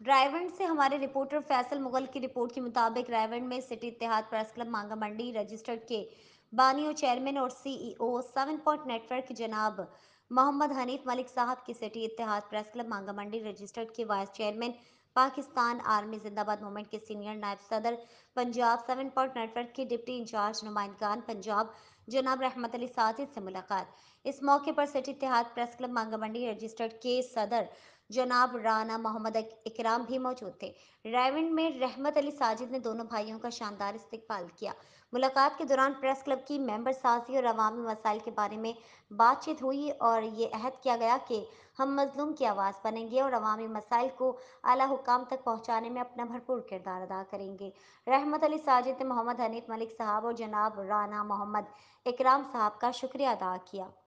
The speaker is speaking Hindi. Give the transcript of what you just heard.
रायगढ़ से हमारे रिपोर्टर फैसल मुगल की रिपोर्ट के मुताबिक रायगढ़ में सिटी इत्तेहाद press club Manga Mandi registered के बानी और चेयरमैन और सीईओ सेवन पॉइंट नेटवर्क जनाब मोहम्मद हनीफ मलिक साहब की city Ittehad press club Manga Mandi registered के वाइस चेयरमैन पाकिस्तान आर्मी जिंदाबाद मूवमेंट के सीनियर नायब सदर पंजाब सेवन पॉइंट नेटवर्क के डिप्टी इंचार्ज नुमाइंदगान पंजाब जनाब रहमत अली साजिद से मुलाकात। इस मौके पर सिटी इत्तेहाद press club Manga Mandi registered के सदर जनाब राना मोहम्मद इकराम भी मौजूद थे। रायविंड में रहमत अली साजिद ने दोनों भाइयों का शानदार इस्तकबाल किया। मुलाकात के दौरान प्रेस क्लब की मेंबर साजी और अवामी मसाइल के बारे में बातचीत हुई और ये अहद किया गया कि हम मजलूम की आवाज़ बनेंगे और अवामी मसाइल को अला हुकाम तक पहुँचाने में अपना भरपूर किरदार अदा करेंगे। रहमत अली साजिद ने मोहम्मद हनीफ मलिक साहब और जनाब राना मोहम्मद इकराम साहब का शुक्रिया अदा किया।